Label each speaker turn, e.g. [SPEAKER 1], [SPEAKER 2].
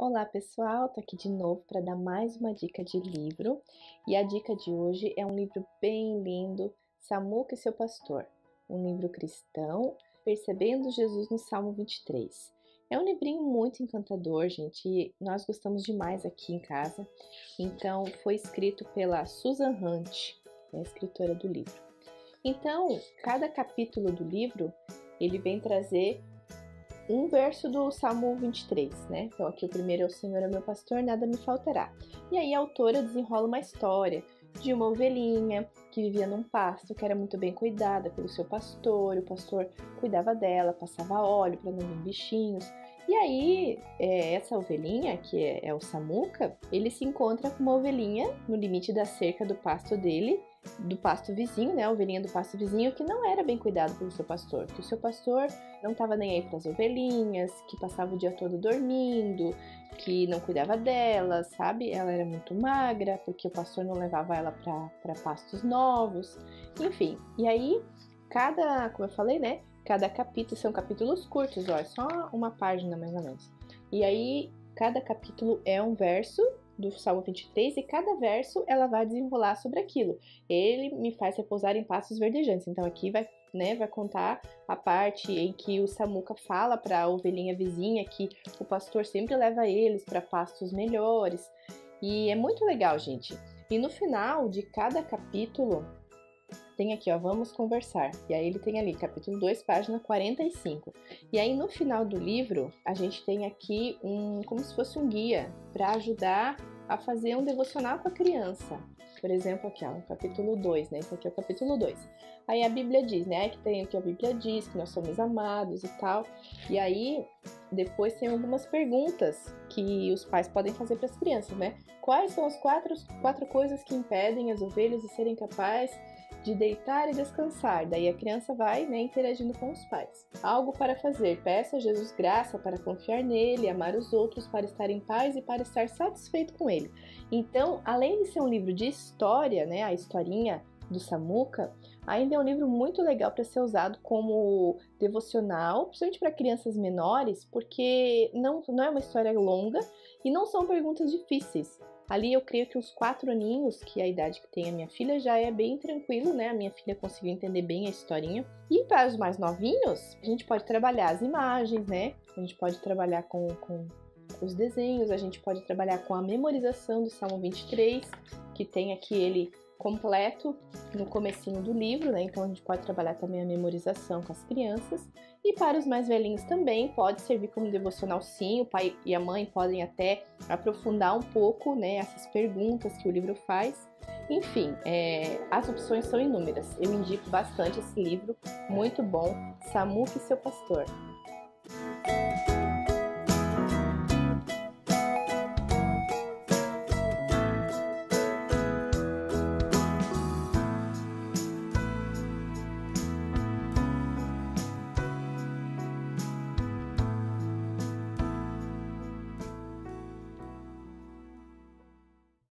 [SPEAKER 1] Olá pessoal, tô aqui de novo para dar mais uma dica de livro e a dica de hoje é um livro bem lindo, Samuca e seu pastor, um livro cristão, percebendo Jesus no Salmo 23. É um livrinho muito encantador, gente, e nós gostamos demais aqui em casa. Então, foi escrito pela Susan Hunt, é a escritora do livro. Então, cada capítulo do livro ele vem trazer um verso do Salmo 23, né? Então aqui o primeiro é o Senhor é meu pastor, nada me faltará. E aí a autora desenrola uma história de uma ovelhinha que vivia num pasto que era muito bem cuidada pelo seu pastor, o pastor cuidava dela, passava óleo para não vir bichinhos. E aí, é, essa ovelhinha, que é, é o Samuca, ele se encontra com uma ovelhinha no limite da cerca do pasto dele do pasto vizinho, né, ovelhinha do pasto vizinho, que não era bem cuidado pelo seu pastor, que o seu pastor não estava nem aí para as ovelhinhas, que passava o dia todo dormindo, que não cuidava delas, sabe? Ela era muito magra, porque o pastor não levava ela para pastos novos, enfim. E aí, cada, como eu falei, né, cada capítulo são capítulos curtos, ó, é só uma página mais ou menos. E aí, cada capítulo é um verso do Salmo 23 e cada verso ela vai desenrolar sobre aquilo. Ele me faz repousar em passos verdejantes. Então aqui vai, né, vai contar a parte em que o Samuca fala para a ovelhinha vizinha que o pastor sempre leva eles para pastos melhores. E é muito legal, gente. E no final de cada capítulo tem aqui, ó, vamos conversar. E aí ele tem ali, capítulo 2, página 45. E aí no final do livro, a gente tem aqui um, como se fosse um guia para ajudar a fazer um devocional com a criança. Por exemplo, aqui, ó, no capítulo 2, né? Esse aqui é o capítulo 2. Aí a Bíblia diz, né? Que tem aqui a Bíblia diz que nós somos amados e tal. E aí depois tem algumas perguntas que os pais podem fazer para as crianças, né? Quais são as quatro, quatro coisas que impedem as ovelhas de serem capazes de deitar e descansar. Daí a criança vai né, interagindo com os pais. Algo para fazer. Peça a Jesus graça para confiar nele, amar os outros, para estar em paz e para estar satisfeito com ele. Então, além de ser um livro de história, né, a historinha do Samuca, ainda é um livro muito legal para ser usado como devocional, principalmente para crianças menores, porque não, não é uma história longa e não são perguntas difíceis. Ali eu creio que os quatro aninhos, que é a idade que tem a minha filha, já é bem tranquilo, né? A minha filha conseguiu entender bem a historinha. E para os mais novinhos, a gente pode trabalhar as imagens, né? A gente pode trabalhar com, com os desenhos, a gente pode trabalhar com a memorização do Salmo 23, que tem aqui ele completo no comecinho do livro, né? Então a gente pode trabalhar também a memorização com as crianças. E para os mais velhinhos também pode servir como devocional sim, o pai e a mãe podem até aprofundar um pouco, né, essas perguntas que o livro faz. Enfim, é, as opções são inúmeras. Eu indico bastante esse livro, muito bom, Samuque e seu pastor.